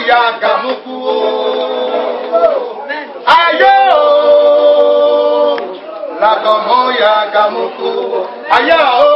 ya kàmúkú o. Ayé o làkọ̀mọ́ ya kàmúkú. Ayé o.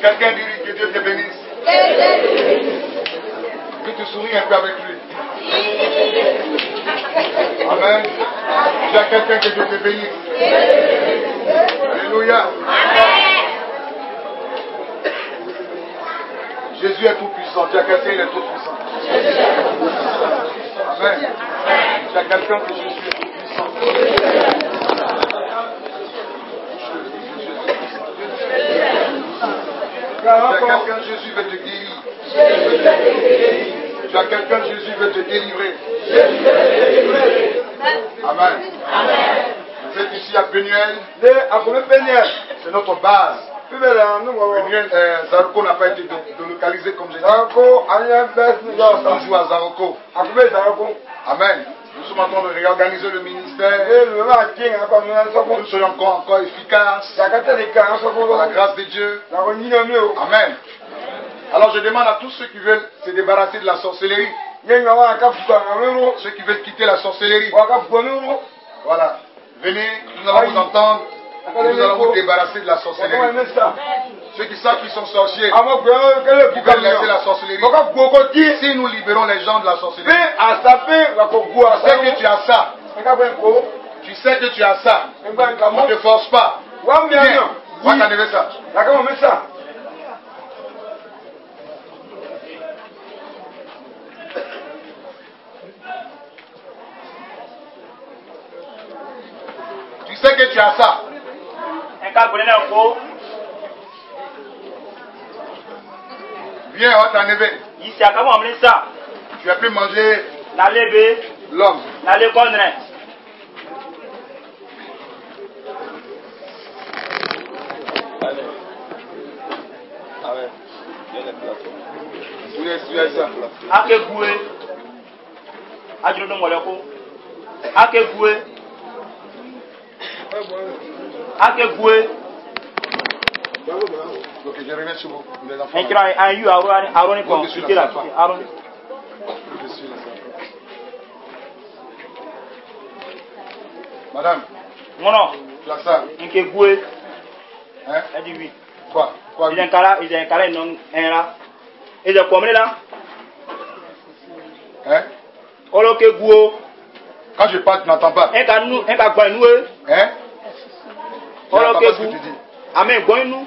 Quelqu'un dit que Dieu te bénisse. Que tu souris un peu avec lui. Amen. Il y quelqu'un que Dieu te bénisse. Alléluia. Amen. Jésus est tout puissant. Tu as quelqu'un, il est tout puissant. Amen. Tu as quelqu'un que Jésus est tout puissant. Tu as quelqu'un, Jésus veut te guérir. Tu as quelqu'un, Jésus veut te délivrer. Amen. Vous êtes ici à Pénuel. C'est notre base. Pénuel, hein, euh, Zaroko n'a pas été délocalisé comme j'ai dit. Zaroko, toujours à Zaroko. Amen nous sommes en train de réorganiser le ministère. Hein, nous soyons encore, encore efficaces. Hein, Par la grâce de Dieu. Amen. Alors je demande à tous ceux qui veulent se débarrasser de la sorcellerie. Hein, ceux qui veulent quitter la sorcellerie. Voilà. Venez, nous allons vous entendre. nous allons vous débarrasser de la sorcellerie. Ceux qui savent qu'ils sont sorciers, ils veulent laisser la sorcellerie. Si nous libérons les gens de la sorcellerie, tu sais que tu as ça. Tu sais que tu as ça. On ne te force pas. ça. Tu sais que tu as ça. Viye hot an ebe. Yisi akavou amli sa. Tu e pli manje. Nan ebe. Lom. Nan le kon re. Ake gwe. Aje loun nou mwole kon. Ake gwe. Ake gwe. Ake gwe. Ok, je reviens sur vous. Et kira an yu aroni aroni kɔn ite la aroni. Madame. Mɔnɔ. Plasa. Nke gue. Hein? Ɛdi wi. Quoi? Quoi? Ìjẹn kala ìjẹn kala ìnɔ ɛnra. Ìjẹn kɔmri là? Hein? Oloke guo. Quand je parle, tu n'entends pas. Un ka nu ẹ ka nous. inú ye. Hein? Oloke gu. Àmì gbọ́ inú.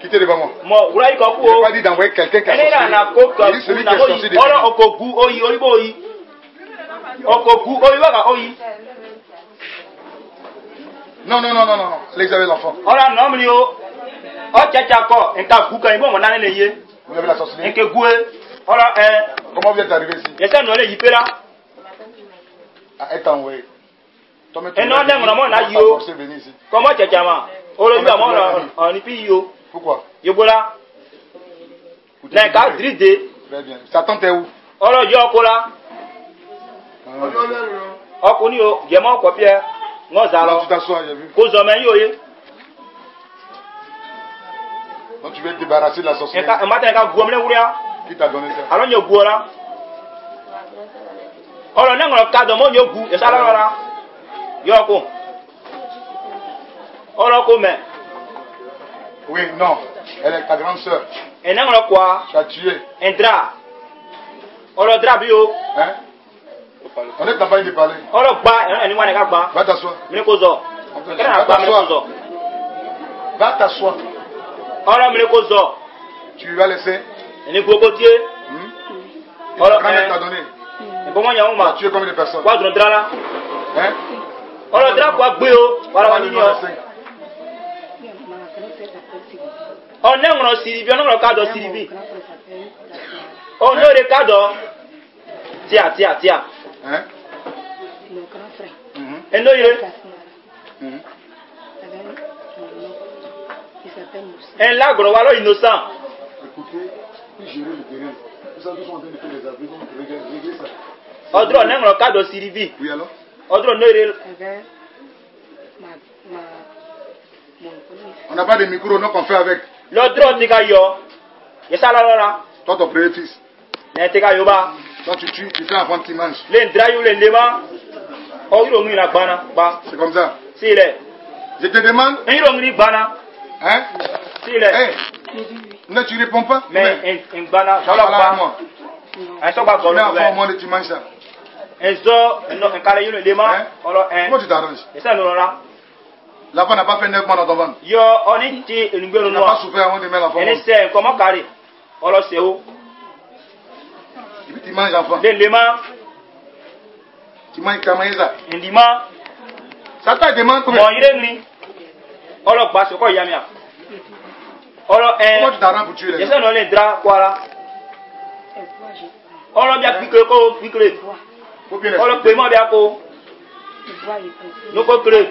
Quittez devant moi. wura yi ko ku o padi dan wai eh, quelqu'un ka so na ko ko na ko eh. eh. yi oro oh gu oyi oribo oyi Oh gu oyi wa ka oyi non non non non non l'examen l'enfant Oh là non mais mi o o chacha ko nka gu kan ibo mo na les yeux. vous avez la sorcellerie que gu Oh là hein. comment vous êtes arrivé ici Et yesa non le yi pera ah Et non etan wai ẹnu ọdẹ mọ̀nàmọ́ná yìí o kọ́mọ́ jẹjẹrẹ ma olóyún àmọ́ ọ̀nìpí yìí o. Pourquoi Yebola. Les gars, dridé. Très bien. Ça tente où Ọ̀rọ̀ yọ ọkọ la. Ọkùnrin o, jẹ̀mọ́ ọkọ̀ fíẹ́, wọ́n zà lọ. Kó zọmọ ẹyin òye. Donc tu veux débarrasser la sorcière. Un matin, il y a un Qui t'a donné ça Alors, il y a un goût là. Alors, il y a un cas de mon goût. Et ça, là, là. Yoko. Alors, comment Oui, non. Elle est ta grande sœur. Et non, quoi Tu as tué. Un drap. On oh, le drap, bio. Hein On est en train de parler. On oh, le bas. bat, on est en train de Va t'asseoir. Va t'asseoir. Va t'asseoir. On le Tu vas laisser. Il est cocotier. Hmm? On oh, le t'a donné. Comment il y a un mot Tu es combien de personnes Quoi, le drap là Hein On le drap, quoi, bio. Voilà, on va ɔne ŋlɔ siribi ɔne ŋlɔ kadɔ siribi ɔne de kadɔ tia tia tia ɛno yɛ ɛnla gɔrɔ wa lɔ innocent. ɔdɔrɔ ne ŋlɔ kadɔ siribi ɔdɔrɔ ne yɛrɛ. On n'a pas de micro, donc on fait avec. Le on t'a yo. Et ça, là, là. Toi, ton premier prioritis. N'était yo bah. Toi, tu tues, tu fais avant que mange. manges. L'endra yo, l'endema. Oh, il y la bana. bah. C'est comme ça. Si, là. Je te demande. Il y la bana. Hein? Si, là. Hey. Non, tu réponds pas. Mais, un bana. Ça, pas moi. Un soba, bon. Mais avant, moi, tu manges ça. Un zo, un un carré, le lema. Comment tu t'arranges? Et ça, là, là lafa na ba fɛn ne kuma na dɔbɔn. yɔ ɔni ti enugbɛnu nɔ. nafa sufɛ ŋun ti mɛ lafa. ɛni sɛ kɔmɔ kari ɔlɔsɛwo. ibi ti ma yi lafa. lelema. ti ma yi kama yi za. ndima. sata de ma tobi. mɔnyire ni ɔlɔgba sɔkɔ yamia. ɔlɔ ɛɛ. kɔmɔ ti dara butu yɛrɛ. yɛsɛ nɔlen dira kɔara. ɔlɔbia pikire ko pikire. ɔlɔ pema bia ko. n'o ko kire.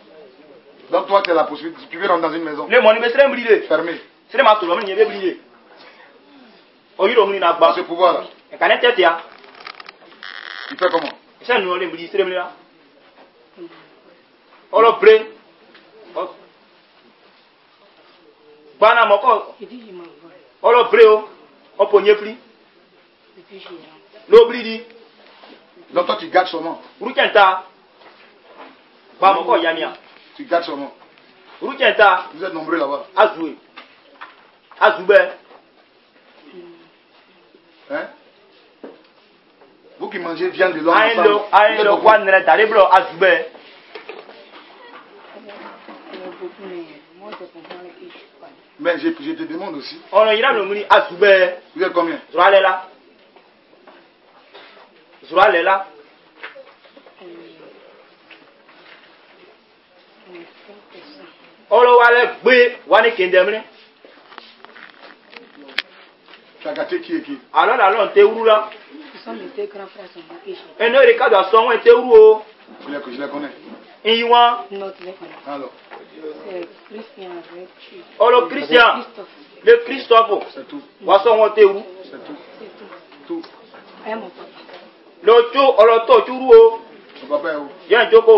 Donc toi, tu as la possibilité, tu peux rentrer dans une maison. Fermé. le On y Fermée. Dans ce pouvoir-là. Il fait comment C'est là. On Olo brain. Bana moko. Olo brain o. Opo nyepli. L'obli dit. Oh, oh. Oh, Donc toi tu gardes seulement. Rukenta. Bah moko yamia. Il garde son nom. Routienta. Vous êtes nombreux là-bas. Azoué. Azoubé. Hein? Vous qui mangez viande de l'homme. Aïlo, aïlo, wanere, taréblo, azoubé. Mais je, je te demande aussi. Oh non, il a le mouni azoubé. Vous êtes combien? Zouralé là. Zouralé là. ọ̀rọ̀ wa lẹ gbé wa ní kèndémìrì. sagate kieke. alọ na alọ nte wuru la. ẹnẹ o de ka do a sọn wọn nte wuru o. kulẹ kusilẹ kọnẹ. iye wọn. alọ. ọ̀rọ̀ christian le christophe wa sọn wọn nte wuru. lọ tso ọ̀rọ̀ tọ turu o. yẹn joko.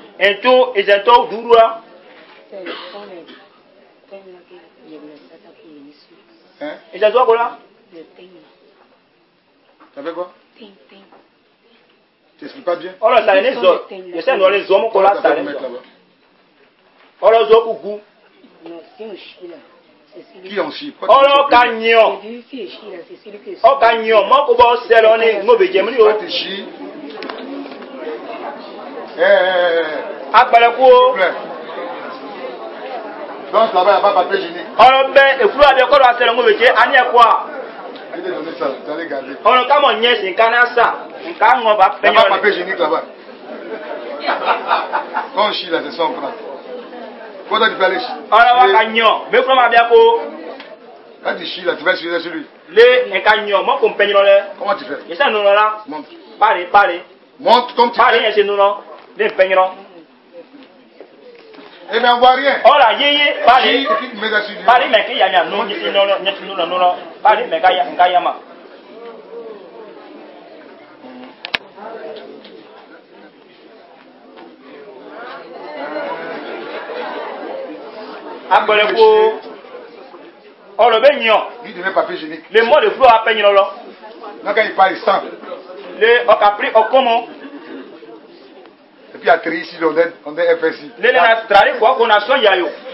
ento ezatɔ durua. ezatɔ kola. t'avais quoi. t'expliques pas bien. ɔlɔ sa ne zɔ yɛsɛ nɔ le zɔmu kola sa ne zɔ ɔlɔ zɔ ugu. qui en chie. ɔlɔ ka nyɔ ɔka nyɔ mɔkubɔ sɛlɔ ne ŋo bɛ jɛmuli o. Eh, eh, eh. apẹ̀rẹ̀kú o. lọ́sùn abáyà bàbá péjì ni. ọ̀rọ̀ bẹ èkúrò àti ẹ̀kọ́ àti ẹ̀rọ ńgòwèjé àní ẹ̀kọ́ à. ọ̀rọ̀ kámọ̀ nyẹ́ sí nǹkan náà sà nǹkan ń ọba pẹ́yọ́ rẹ̀. bàbá péjì ní kìlábà. kọ́ọ̀ sí ilẹ̀ sọ̀n fún wa. kódà ti fẹ́lẹ̀ sí. ọ̀rọ̀ wa ka yàn mẹ́kúrọ́ máa bí a kó. láti sí ilẹ̀ tí fẹ́ sí ilẹ̀ sílùú. lé nǹkan yàn mọ́kò ń pẹ́yọ́ rẹ̀. kọ́mọ ti fẹ́. ìṣàánú rọra. mọ́ntù. pari pari. mọ́ntù tó ń ti fẹ́. pari yẹn ṣe nù lọ. le fɛn ɲɛna. e bɛ n wari yeye pali pali me k'i yanya nu ɲɛti nɔnɔ pali mɛ ka ya nka agbɛrɛ ko le mɔ de fúlɔ apɛ ɲinɔ lɔ. n'a et puis à Tri ici dans des FSI. Lele na trari kwa kuna soja yo.